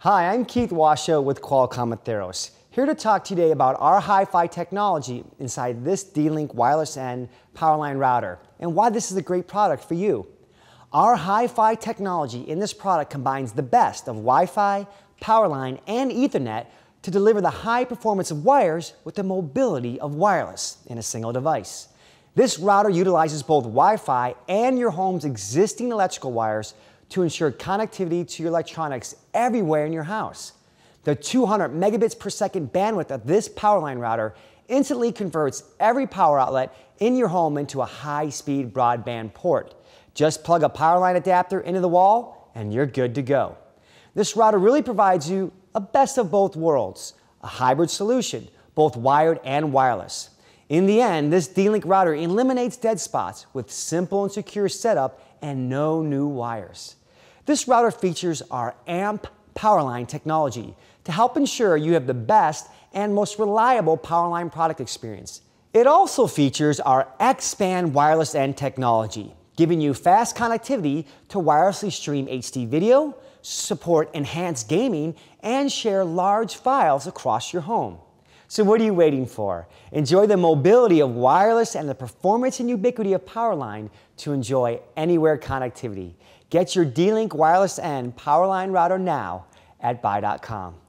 Hi, I'm Keith Washoe with Qualcomm Atheros, here to talk today about our hyFi technology inside this D-Link wireless N powerline router and why this is a great product for you. Our hyFi technology in this product combines the best of Wi-Fi, powerline, and Ethernet to deliver the high performance of wires with the mobility of wireless in a single device. This router utilizes both Wi-Fi and your home's existing electrical wires to ensure connectivity to your electronics everywhere in your house. The 200 megabits per second bandwidth of this powerline router instantly converts every power outlet in your home into a high-speed broadband port. Just plug a powerline adapter into the wall and you're good to go. This router really provides you a best of both worlds, a hybrid solution, both wired and wireless. In the end, this D-Link router eliminates dead spots with simple and secure setup and no new wires. This router features our AMP Powerline technology to help ensure you have the best and most reliable Powerline product experience. It also features our XSPAN wireless N technology, giving you fast connectivity to wirelessly stream HD video, support enhanced gaming, and share large files across your home. So what are you waiting for? Enjoy the mobility of wireless and the performance and ubiquity of Powerline to enjoy anywhere connectivity. Get your D-Link Wireless N Powerline router now at buy.com.